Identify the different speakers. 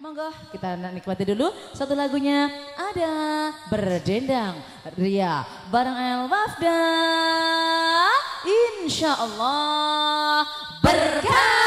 Speaker 1: Monggo. Kita nikmati dulu satu lagunya. Ada berdendang Ria bareng El Wafda Insya Allah berkah.